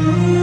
oh